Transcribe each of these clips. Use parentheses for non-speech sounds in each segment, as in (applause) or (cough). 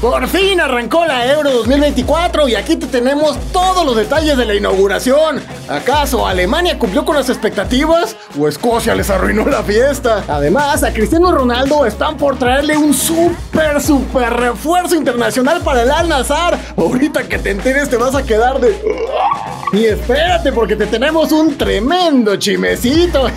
Por fin arrancó la Euro 2024 y aquí te tenemos todos los detalles de la inauguración. ¿Acaso Alemania cumplió con las expectativas o Escocia les arruinó la fiesta? Además, a Cristiano Ronaldo están por traerle un súper, súper refuerzo internacional para el Al Nazar. Ahorita que te enteres te vas a quedar de... Y espérate porque te tenemos un tremendo chimecito.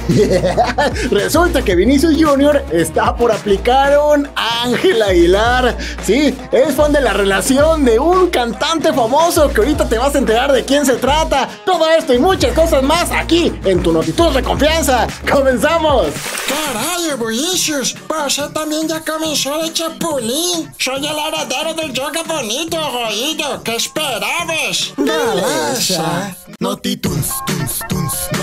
(laughs) Resulta que Vinicius Jr. está por aplicar un Ángel Aguilar. Sí, es fan de la relación de un cantante famoso que ahorita te vas a enterar de quién se trata. Todo esto y muchas cosas más aquí en tu Notitud de Confianza. ¡Comenzamos! Caray, Vinicius, pues también ya comenzó el chapulín. Soy el heredero del yoga bonito, oído. ¿Qué esperabas? Galasa. No ti tuns, tuns, no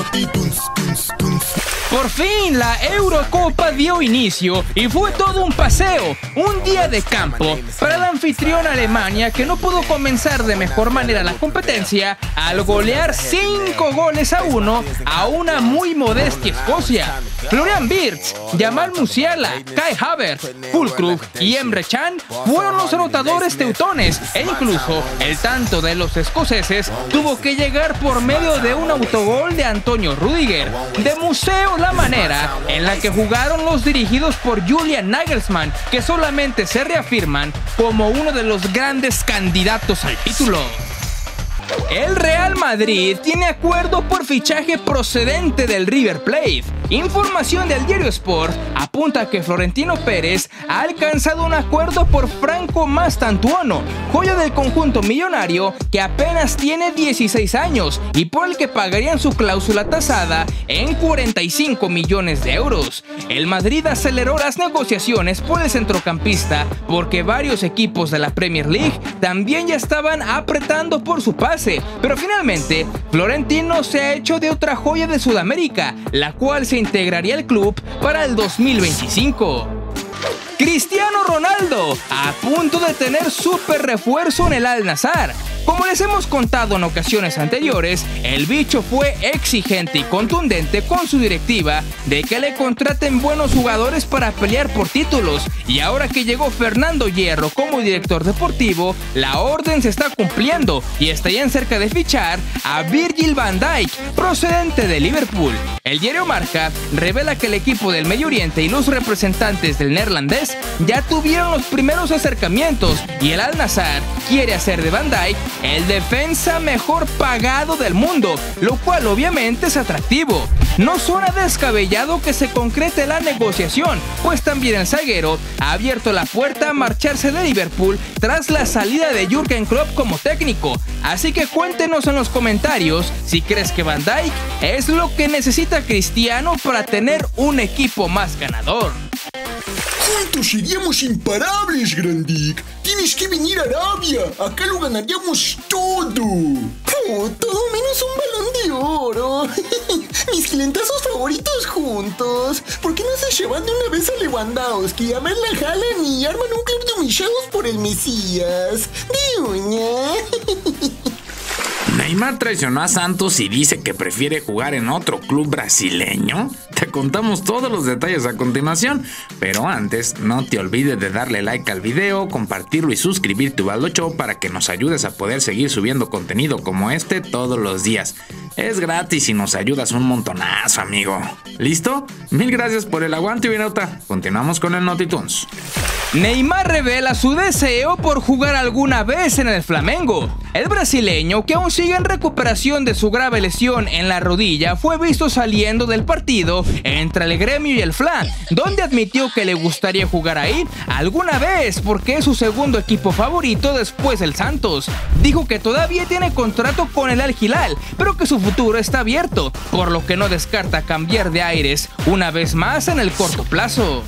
Por fin la Eurocopa dio inicio y fue todo un paseo, un día de campo para la anfitrión Alemania que no pudo comenzar de mejor manera la competencia al golear 5 goles a 1 a una muy modesta Escocia. Florian Wirtz, Jamal Musiala, Kai Havertz, Fulkrug y Emre Can fueron los anotadores teutones e incluso el tanto de los escoceses tuvo que llegar por medio de un autogol de Antonio Rudiger. De museo la manera en la que jugaron los dirigidos por Julian Nagelsmann, que solamente se reafirman como uno de los grandes candidatos al título. El Real Madrid tiene acuerdo por fichaje procedente del River Plate. Información del diario Sport apunta que Florentino Pérez ha alcanzado un acuerdo por Franco Mastantuono, joya del conjunto millonario que apenas tiene 16 años y por el que pagarían su cláusula tasada en 45 millones de euros. El Madrid aceleró las negociaciones por el centrocampista porque varios equipos de la Premier League también ya estaban apretando por su pase, pero finalmente Florentino se ha hecho de otra joya de Sudamérica, la cual se integraría al club para el 2025. Cristiano Ronaldo, a punto de tener super refuerzo en el Al Nazar. Como les hemos contado en ocasiones anteriores, el bicho fue exigente y contundente con su directiva de que le contraten buenos jugadores para pelear por títulos. Y ahora que llegó Fernando Hierro como director deportivo, la orden se está cumpliendo y estarían cerca de fichar a Virgil van Dijk, procedente de Liverpool. El diario Marca revela que el equipo del Medio Oriente y los representantes del neerlandés ya tuvieron los primeros acercamientos y el Al Nassr quiere hacer de Van Dijk el defensa mejor pagado del mundo, lo cual obviamente es atractivo. No suena descabellado que se concrete la negociación, pues también el zaguero ha abierto la puerta a marcharse de Liverpool tras la salida de Jürgen Klopp como técnico. Así que cuéntenos en los comentarios si crees que Van Dijk es lo que necesita Cristiano para tener un equipo más ganador. Juntos seríamos imparables, Grandic. Tienes que venir a Arabia. Acá lo ganaríamos todo. Oh, todo menos un balón de oro. (laughs) Mis clientazos favoritos juntos. ¿Por qué no se llevan de una vez a Lewandowski, a Merla Haaland y arman un club de humillados por el Mesías? De uña. (laughs) Neymar traicionó a Santos y dice que prefiere jugar en otro club brasileño. Te contamos todos los detalles a continuación, pero antes no te olvides de darle like al video, compartirlo y suscribirte a Show para que nos ayudes a poder seguir subiendo contenido como este todos los días. Es gratis y nos ayudas un montonazo, amigo. ¿Listo? Mil gracias por el aguante y binauta. Continuamos con el Notitunes. Neymar revela su deseo por jugar alguna vez en el Flamengo. El brasileño, que aún sigue en recuperación de su grave lesión en la rodilla, fue visto saliendo del partido entre el gremio y el Flan, donde admitió que le gustaría jugar ahí alguna vez porque es su segundo equipo favorito después del Santos. Dijo que todavía tiene contrato con el Al Hilal, pero que su futuro está abierto, por lo que no descarta cambiar de aires una vez más en el corto plazo.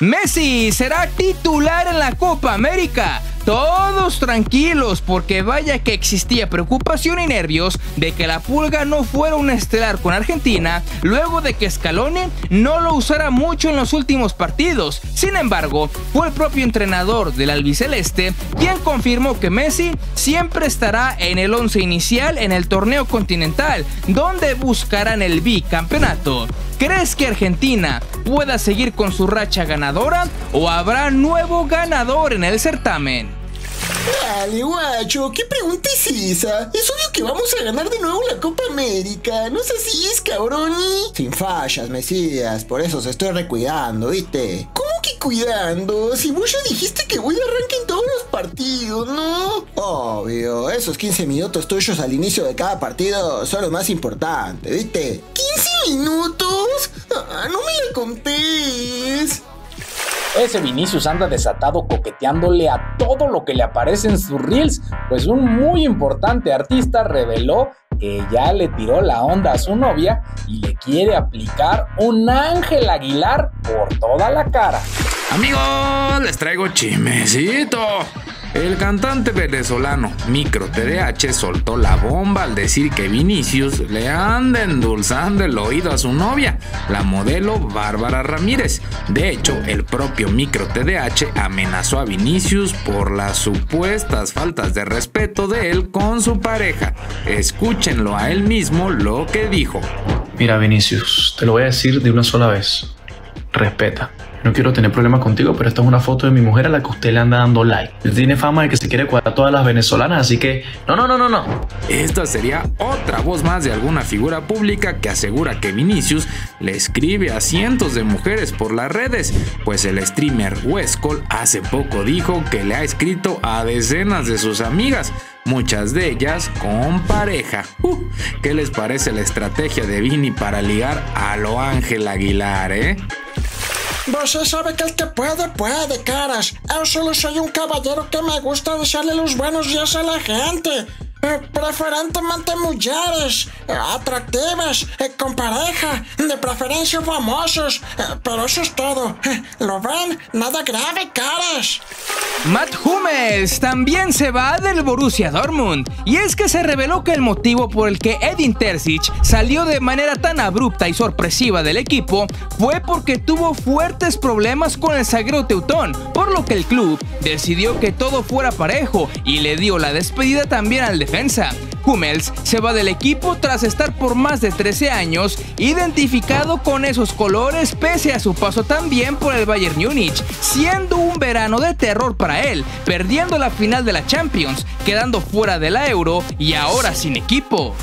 Messi será titular en la Copa América. Todos tranquilos porque vaya que existía preocupación y nervios de que la pulga no fuera un estelar con Argentina luego de que Scaloni no lo usara mucho en los últimos partidos. Sin embargo, fue el propio entrenador del albiceleste quien confirmó que Messi siempre estará en el 11 inicial en el torneo continental, donde buscarán el bicampeonato. ¿Crees que Argentina pueda seguir con su racha ganadora o habrá nuevo ganador en el certamen? Dale, guacho, ¿qué pregunta es esa? Es obvio que vamos a ganar de nuevo la Copa América. ¿No sé si es cabrón? Sin fallas, Mesías. Por eso se estoy recuidando, ¿viste? ¿Cómo que cuidando? Si vos ya dijiste que voy a arranque en todos los partidos, ¿no? Obvio, esos 15 minutos tuyos al inicio de cada partido son los más importantes, ¿viste? ¿15 minutos? Ah, no me la contés. Ese Vinicius anda desatado coqueteándole a todo lo que le aparece en sus reels, pues un muy importante artista reveló que ya le tiró la onda a su novia y le quiere aplicar un ángel aguilar por toda la cara. Amigos, les traigo chimecito. El cantante venezolano Micro TDH soltó la bomba al decir que Vinicius le anda endulzando el oído a su novia, la modelo Bárbara Ramírez. De hecho, el propio Micro TDH amenazó a Vinicius por las supuestas faltas de respeto de él con su pareja. Escúchenlo a él mismo lo que dijo. Mira Vinicius, te lo voy a decir de una sola vez. Respeta. No quiero tener problemas contigo, pero esta es una foto de mi mujer a la que usted le anda dando like. tiene fama de que se quiere cuadrar a todas las venezolanas, así que no, no, no, no, no. Esta sería otra voz más de alguna figura pública que asegura que Vinicius le escribe a cientos de mujeres por las redes, pues el streamer Westcol hace poco dijo que le ha escrito a decenas de sus amigas, muchas de ellas con pareja. Uh, ¿Qué les parece la estrategia de Vini para ligar a lo Ángel Aguilar, eh? Vos sabe que el que puede, puede, caras. Yo solo soy un caballero que me gusta desearle los buenos días a la gente. Eh, preferentemente mujeres eh, atractivas, eh, con pareja, de preferencia famosos. pero eso es todo. ¿Lo ven? Nada grave, caras. Matt Hummels también se va del Borussia Dortmund. Y es que se reveló que el motivo por el que Edin Terzic salió de manera tan abrupta y sorpresiva del equipo fue porque tuvo fuertes problemas con el zaguero Teutón, por lo que el club decidió que todo fuera parejo y le dio la despedida también al Hummels se va del equipo tras estar por más de 13 años identificado con esos colores pese a su paso también por el Bayern Múnich, siendo un verano de terror para él, perdiendo la final de la Champions, quedando fuera de la Euro y ahora sin equipo.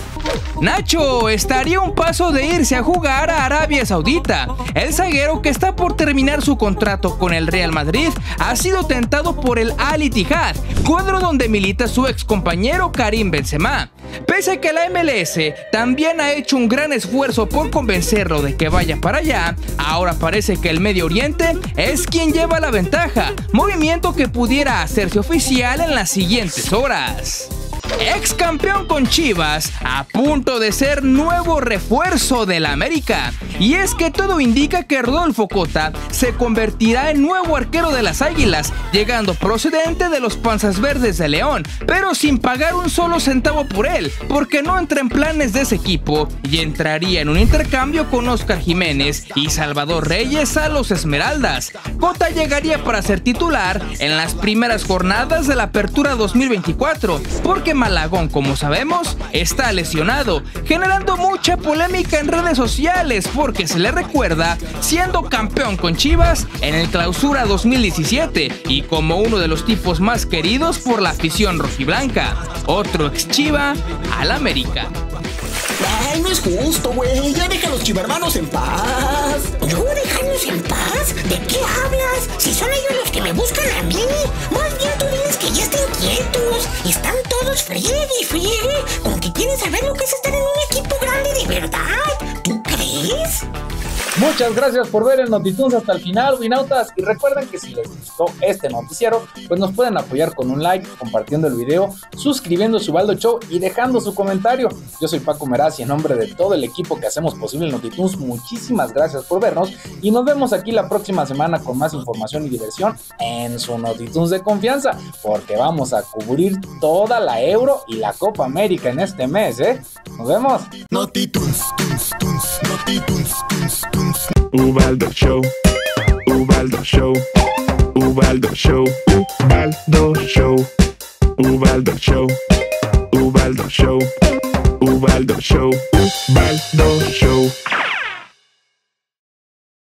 Nacho estaría un paso de irse a jugar a Arabia Saudita. El zaguero que está por terminar su contrato con el Real Madrid ha sido tentado por el Al Ittihad, cuadro donde milita su ex compañero Karim Benzema. Pese a que la MLS también ha hecho un gran esfuerzo por convencerlo de que vaya para allá, ahora parece que el Medio Oriente es quien lleva la ventaja, movimiento que pudiera hacerse oficial en las siguientes horas ex campeón con Chivas, a punto de ser nuevo refuerzo del América. Y es que todo indica que Rodolfo Cota se convertirá en nuevo arquero de las Águilas, llegando procedente de los Panzas Verdes de León, pero sin pagar un solo centavo por él, porque no entra en planes de ese equipo y entraría en un intercambio con Oscar Jiménez y Salvador Reyes a los Esmeraldas. Cota llegaría para ser titular en las primeras jornadas de la Apertura 2024, porque Malagón, como sabemos, está lesionado, generando mucha polémica en redes sociales porque se le recuerda siendo campeón con Chivas en el Clausura 2017 y como uno de los tipos más queridos por la afición rojiblanca. Otro ex Chiva al América. Ay, no es justo, güey. Ya deja a los chivermanos en paz. ¿Yo dejarlos en paz? ¿De qué hablas? Si son ellos los que me buscan a mí. Están todos friegue y friegue con que quieren saber lo que es estar en un equipo grande de verdad. ¿Tú crees? Muchas gracias por ver el Notitunes hasta el final, Winautas. Y recuerden que si les gustó este noticiero, pues nos pueden apoyar con un like, compartiendo el video, suscribiendo su Baldo Show y dejando su comentario. Yo soy Paco Meraz y en nombre de todo el equipo que hacemos posible Notitunes, muchísimas gracias por vernos. Y nos vemos aquí la próxima semana con más información y diversión en su Notitunes de confianza, porque vamos a cubrir toda la Euro y la Copa América en este mes, ¿eh? Nos vemos. Notitunes, tunes, tunes, Notitunes, tunes, tunes. Ubaldo Show, Ubaldo Show, Ubaldo Show, Ubaldo Show, Ubaldo Show, Ubaldo Show, Ubaldo Show, Ubaldo Show.